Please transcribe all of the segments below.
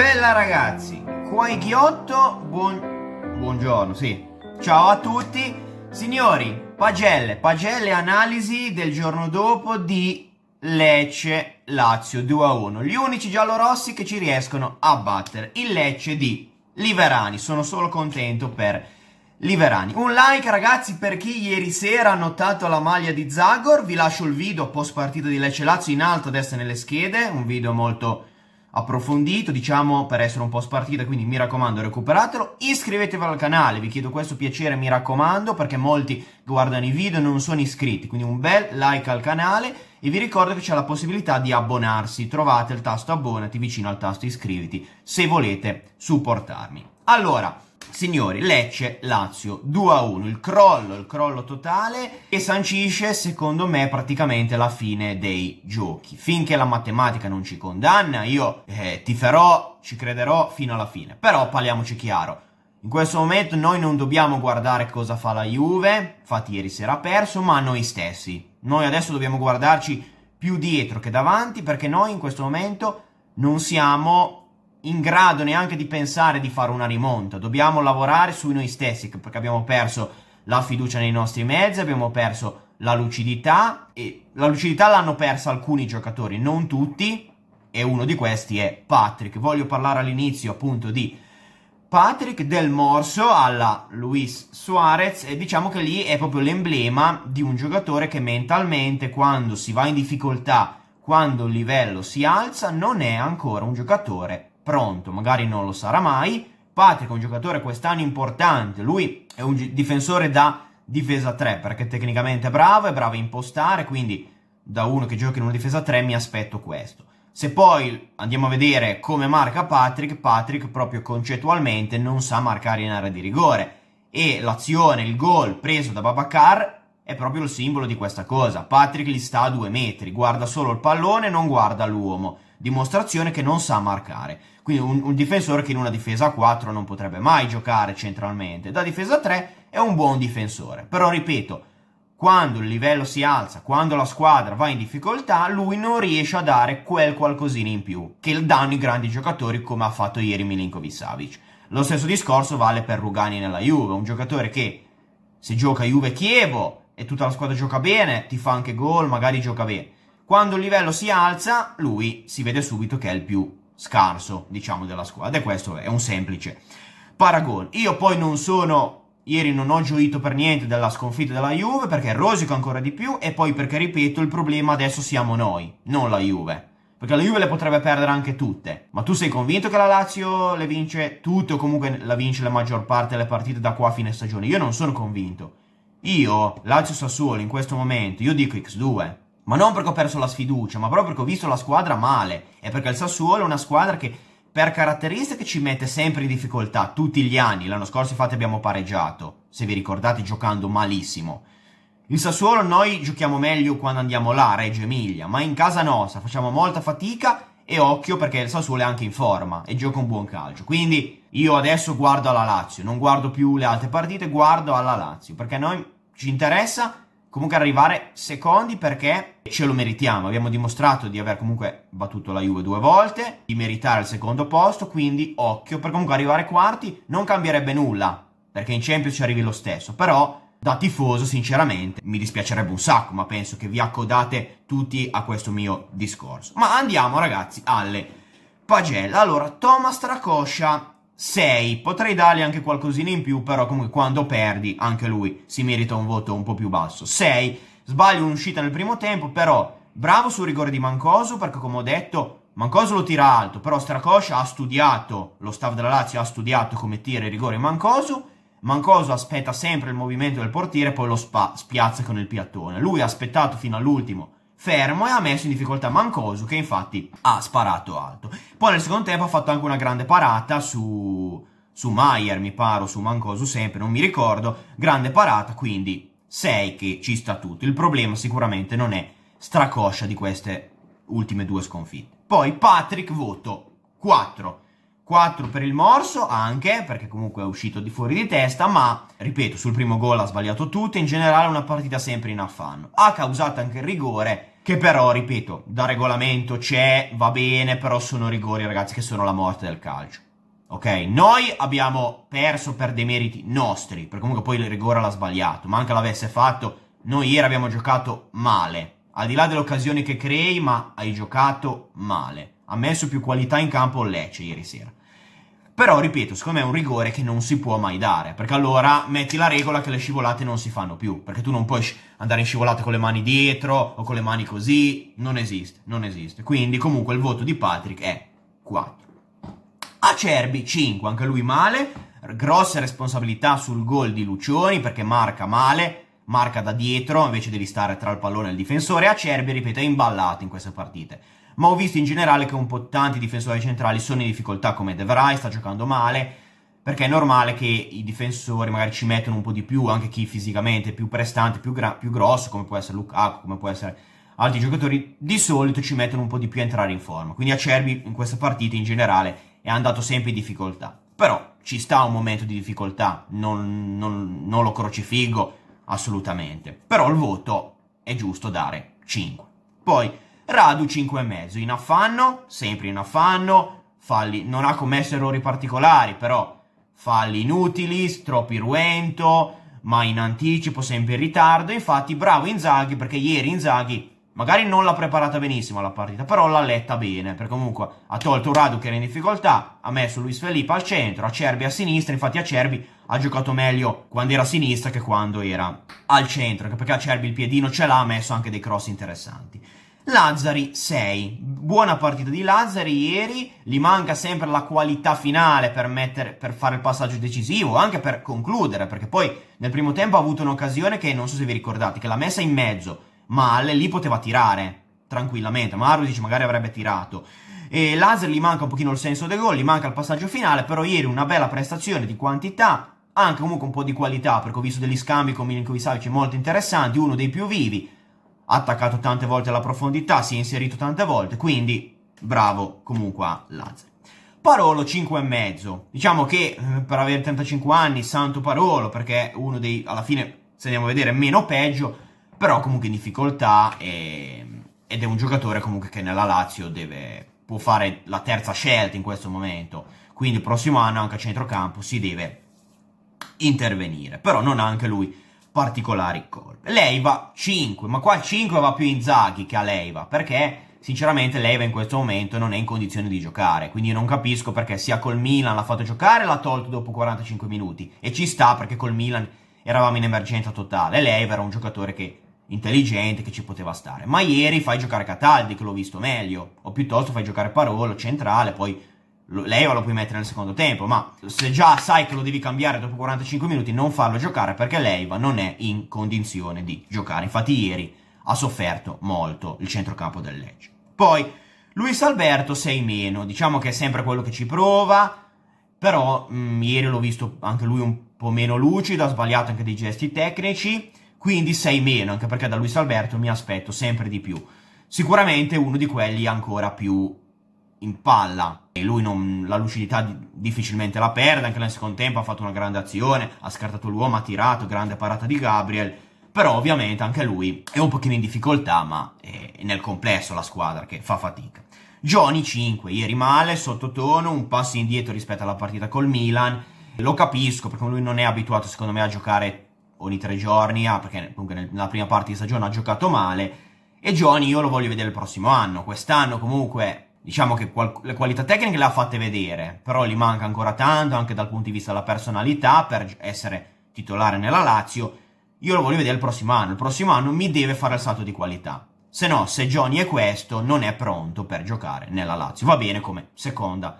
Bella ragazzi, qua in Ghiotto, buon... buongiorno, sì. Ciao a tutti. Signori, pagelle, pagelle analisi del giorno dopo di Lecce Lazio 2 a 1. Gli unici giallorossi che ci riescono a battere. Il Lecce di Liverani. Sono solo contento per Liverani. Un like ragazzi per chi ieri sera ha notato la maglia di Zagor. Vi lascio il video post partita di Lecce Lazio in alto a destra nelle schede. Un video molto approfondito, diciamo, per essere un po' spartita, quindi mi raccomando recuperatelo. Iscrivetevi al canale, vi chiedo questo piacere, mi raccomando, perché molti guardano i video e non sono iscritti, quindi un bel like al canale e vi ricordo che c'è la possibilità di abbonarsi, trovate il tasto abbonati vicino al tasto iscriviti se volete supportarmi. Allora, Signori, Lecce, Lazio 2 a 1, il crollo, il crollo totale e sancisce secondo me praticamente la fine dei giochi. Finché la matematica non ci condanna, io eh, tiferò, ci crederò fino alla fine. Però parliamoci chiaro, in questo momento noi non dobbiamo guardare cosa fa la Juve, infatti ieri sera ha perso, ma noi stessi. Noi adesso dobbiamo guardarci più dietro che davanti perché noi in questo momento non siamo in grado neanche di pensare di fare una rimonta. Dobbiamo lavorare su noi stessi perché abbiamo perso la fiducia nei nostri mezzi, abbiamo perso la lucidità e la lucidità l'hanno persa alcuni giocatori, non tutti, e uno di questi è Patrick. Voglio parlare all'inizio appunto di Patrick del Morso alla Luis Suarez e diciamo che lì è proprio l'emblema di un giocatore che mentalmente quando si va in difficoltà, quando il livello si alza, non è ancora un giocatore pronto, magari non lo sarà mai. Patrick è un giocatore quest'anno importante, lui è un difensore da difesa 3 perché tecnicamente è bravo, è bravo a impostare, quindi da uno che gioca in una difesa 3 mi aspetto questo. Se poi andiamo a vedere come marca Patrick, Patrick proprio concettualmente non sa marcare in area di rigore e l'azione, il gol preso da Babacar è proprio il simbolo di questa cosa. Patrick gli sta a due metri, guarda solo il pallone, non guarda l'uomo dimostrazione che non sa marcare. Quindi un, un, difensore che in una difesa a 4 non potrebbe mai giocare centralmente. Da difesa a 3 è un buon difensore. Però ripeto, quando il livello si alza, quando la squadra va in difficoltà, lui non riesce a dare quel qualcosina in più che danno i grandi giocatori come ha fatto ieri Milinkovic Savic. Lo stesso discorso vale per Rugani nella Juve, un giocatore che se gioca Juve Chievo e tutta la squadra gioca bene, ti fa anche gol, magari gioca bene. Quando il livello si alza, lui si vede subito che è il più scarso, diciamo, della squadra. E questo è un semplice paragone. Io poi non sono... Ieri non ho gioito per niente della sconfitta della Juve perché rosico ancora di più e poi perché, ripeto, il problema adesso siamo noi, non la Juve. Perché la Juve le potrebbe perdere anche tutte. Ma tu sei convinto che la Lazio le vince tutte o comunque la vince la maggior parte delle partite da qua a fine stagione? Io non sono convinto. Io, Lazio Sassuolo, in questo momento, io dico X2. Ma non perché ho perso la sfiducia, ma proprio perché ho visto la squadra male. E perché il Sassuolo è una squadra che per caratteristiche ci mette sempre in difficoltà, tutti gli anni. L'anno scorso infatti abbiamo pareggiato, se vi ricordate, giocando malissimo. Il Sassuolo noi giochiamo meglio quando andiamo là, Reggio Emilia, ma in casa nostra facciamo molta fatica e occhio perché il Sassuolo è anche in forma e gioca un buon calcio. Quindi io adesso guardo alla Lazio, non guardo più le altre partite, guardo alla Lazio, perché a noi ci interessa comunque arrivare secondi perché ce lo meritiamo. Abbiamo dimostrato di aver comunque battuto la Juve due volte, di meritare il secondo posto, quindi occhio, per comunque arrivare quarti non cambierebbe nulla, perché in Champions ci arrivi lo stesso, però da tifoso sinceramente mi dispiacerebbe un sacco, ma penso che vi accodate tutti a questo mio discorso. Ma andiamo ragazzi alle pagelle. Allora, Thomas Tracoscia 6. Potrei dargli anche qualcosina in più, però comunque quando perdi anche lui si merita un voto un po' più basso. 6. Sbaglio un'uscita nel primo tempo, però bravo sul rigore di Mancoso perché come ho detto Mancoso lo tira alto, però Stracoscia ha studiato, lo staff della Lazio ha studiato come tira il rigore Mancoso. Mancoso aspetta sempre il movimento del portiere poi lo spiazza con il piattone. Lui ha aspettato fino all'ultimo fermo e ha messo in difficoltà Mancosu che infatti ha sparato alto. Poi nel secondo tempo ha fatto anche una grande parata su, su Maier, mi pare, o su Mancosu sempre, non mi ricordo. Grande parata, quindi 6 che ci sta tutto. Il problema sicuramente non è stracoscia di queste ultime due sconfitte. Poi Patrick voto 4. 4 per il morso anche, perché comunque è uscito di fuori di testa, ma, ripeto, sul primo gol ha sbagliato tutto, in generale una partita sempre in affanno. Ha causato anche il rigore, che però, ripeto, da regolamento c'è, va bene, però sono rigori, ragazzi, che sono la morte del calcio. Ok? Noi abbiamo perso per dei meriti nostri, perché comunque poi il rigore l'ha sbagliato, ma anche l'avesse fatto, noi ieri abbiamo giocato male. Al di là delle occasioni che crei, ma hai giocato male. Ha messo più qualità in campo Lecce ieri sera. Però, ripeto, secondo me è un rigore che non si può mai dare, perché allora metti la regola che le scivolate non si fanno più, perché tu non puoi andare in scivolate con le mani dietro o con le mani così, non esiste, non esiste. Quindi comunque il voto di Patrick è 4. Acerbi 5, anche lui male, grosse responsabilità sul gol di Lucioni perché marca male, marca da dietro, invece devi stare tra il pallone e il difensore. Acerbi, ripeto, è imballato in queste partite ma ho visto in generale che un po' tanti difensori centrali sono in difficoltà come De Vrij, sta giocando male, perché è normale che i difensori magari ci mettono un po' di più, anche chi fisicamente è più prestante, più, gra- più grosso, come può essere Lukaku, come può essere altri giocatori, di solito ci mettono un po' di più a entrare in forma. Quindi Acerbi in queste partite in generale è andato sempre in difficoltà. Però ci sta un momento di difficoltà, non, non, non lo crocifigo assolutamente. Però il voto è giusto dare 5. Poi Radu 5,5, in affanno, sempre in affanno, falli, non ha commesso errori particolari, però falli inutili, troppo irruento, ma in anticipo, sempre in ritardo, infatti bravo Inzaghi, perché ieri Inzaghi magari non l'ha preparata benissimo la partita, però l'ha letta bene, perché comunque ha tolto Radu che era in difficoltà, ha messo Luis Felipe al centro, Acerbi a sinistra, infatti Acerbi ha giocato meglio quando era a sinistra che quando era al centro, perché Acerbi il piedino ce l'ha, ha messo anche dei cross interessanti. Lazzari 6. Buona partita di Lazzari ieri, gli manca sempre la qualità finale per, mettere, per fare il passaggio decisivo, anche per concludere, perché poi nel primo tempo ha avuto un'occasione che non so se vi ricordate, che l'ha messa in mezzo, Male lì poteva tirare tranquillamente, Marusic magari avrebbe tirato. E Lazzari gli manca un pochino il senso del gol, gli manca il passaggio finale, però ieri una bella prestazione di quantità, anche comunque un po' di qualità, perché ho visto degli scambi con Milinkovic molto interessanti, uno dei più vivi, ha attaccato tante volte alla profondità, si è inserito tante volte, quindi bravo comunque a Lazio. Parolo 5,5. Diciamo che eh, per avere 35 anni, santo Parolo, perché è uno dei, alla fine, se andiamo a vedere, meno peggio, però comunque in difficoltà e, ed è un giocatore comunque che nella Lazio deve, può fare la terza scelta in questo momento. Quindi il prossimo anno anche a centrocampo si deve intervenire, però non anche lui particolari colpe. Leiva 5, ma qua 5 va più in Zaghi che a Leiva, perché sinceramente Leiva in questo momento non è in condizione di giocare, quindi non capisco perché sia col Milan l'ha fatto giocare e l'ha tolto dopo 45 minuti, e ci sta perché col Milan eravamo in emergenza totale, Leiva era un giocatore che intelligente, che ci poteva stare, ma ieri fai giocare Cataldi, che l'ho visto meglio, o piuttosto fai giocare Parolo, centrale, poi lei lo puoi mettere nel secondo tempo, ma se già sai che lo devi cambiare dopo 45 minuti, non farlo giocare perché Leiva non è in condizione di giocare. Infatti ieri ha sofferto molto il centrocampo del Lecce. Poi Luis Alberto 6 meno, diciamo che è sempre quello che ci prova, però mh, mm, ieri l'ho visto anche lui un po' meno lucido, ha sbagliato anche dei gesti tecnici, quindi 6 meno, anche perché da Luis Alberto mi aspetto sempre di più. Sicuramente uno di quelli ancora più in palla e lui non, la lucidità difficilmente la perde, anche nel secondo tempo ha fatto una grande azione, ha scartato l'uomo, ha tirato, grande parata di Gabriel, però ovviamente anche lui è un pochino in difficoltà, ma è nel complesso la squadra che fa fatica. Johnny 5, ieri male, sottotono, un passo indietro rispetto alla partita col Milan, lo capisco perché lui non è abituato secondo me a giocare ogni tre giorni, ah, perché comunque nella prima parte di stagione ha giocato male, e Johnny io lo voglio vedere il prossimo anno, quest'anno comunque diciamo che qual- le qualità tecniche le ha fatte vedere, però gli manca ancora tanto anche dal punto di vista della personalità per essere titolare nella Lazio. Io lo voglio vedere il prossimo anno. Il prossimo anno mi deve fare il salto di qualità. Se no, se Johnny è questo, non è pronto per giocare nella Lazio. Va bene come seconda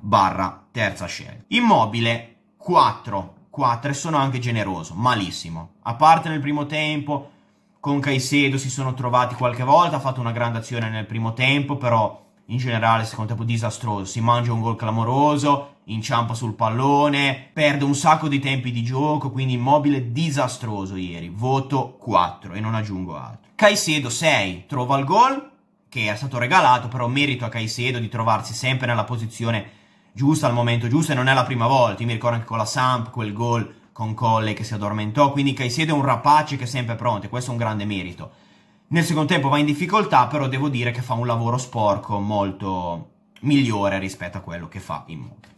barra terza scelta. Immobile 4. 4 e sono anche generoso. Malissimo. A parte nel primo tempo, con Caicedo si sono trovati qualche volta, ha fatto una grande azione nel primo tempo, però in generale secondo tempo disastroso, si mangia un gol clamoroso, inciampa sul pallone, perde un sacco di tempi di gioco, quindi immobile disastroso ieri, voto 4 e non aggiungo altro. Caicedo 6, trova il gol, che era stato regalato, però merito a Caicedo di trovarsi sempre nella posizione giusta al momento giusto e non è la prima volta, io mi ricordo anche con la Samp, quel gol con Colle che si addormentò, quindi Caicedo è un rapace che è sempre pronto e questo è un grande merito. Nel secondo tempo va in difficoltà, però devo dire che fa un lavoro sporco molto migliore rispetto a quello che fa Immobile.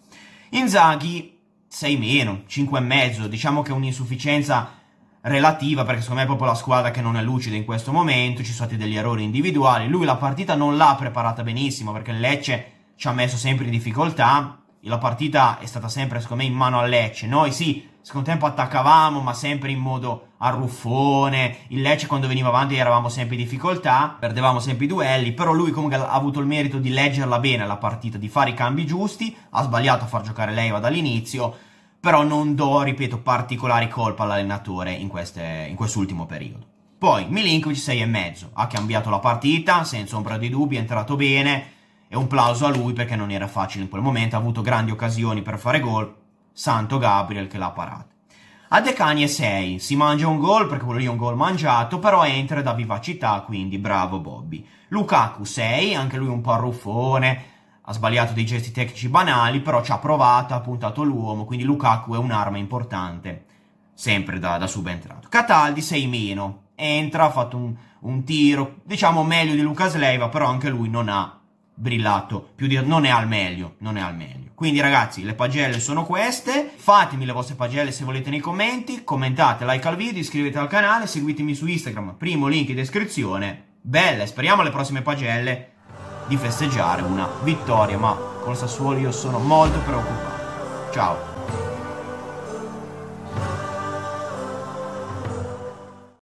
Inzaghi 6 meno, 5 e mezzo, diciamo che è un'insufficienza relativa perché secondo me è proprio la squadra che non è lucida in questo momento, ci sono stati degli errori individuali, lui la partita non l'ha preparata benissimo perché Lecce ci ha messo sempre in difficoltà, la partita è stata sempre secondo me in mano al Lecce, noi sì, secondo tempo attaccavamo ma sempre in modo arruffone, il Lecce quando veniva avanti eravamo sempre in difficoltà, perdevamo sempre i duelli, però lui comunque ha avuto il merito di leggerla bene la partita, di fare i cambi giusti, ha sbagliato a far giocare Leiva dall'inizio, però non do, ripeto, particolari colpa all'allenatore in, in quest'ultimo periodo. Poi Milinkovic 6,5, ha cambiato la partita, senza ombra di dubbi, è entrato bene, e un plauso a lui perché non era facile in quel momento, ha avuto grandi occasioni per fare gol, Santo Gabriel che l'ha parata. A Decani è 6, si mangia un gol perché quello lì è un gol mangiato, però entra da vivacità, quindi bravo Bobby. Lukaku 6, anche lui un po' arruffone, ha sbagliato dei gesti tecnici banali, però ci ha provato, ha puntato l'uomo, quindi Lukaku è un'arma importante, sempre da, da subentrato. Cataldi 6 meno, entra, ha fatto un, un, tiro, diciamo meglio di Lucas Leiva, però anche lui non ha brillato, più di, non è al meglio, non è al meglio. Quindi ragazzi, le pagelle sono queste, fatemi le vostre pagelle se volete nei commenti, commentate, like al video, iscrivetevi al canale, seguitemi su Instagram, primo link in descrizione. Belle, speriamo alle prossime pagelle di festeggiare una vittoria, ma con il Sassuolo io sono molto preoccupato. Ciao!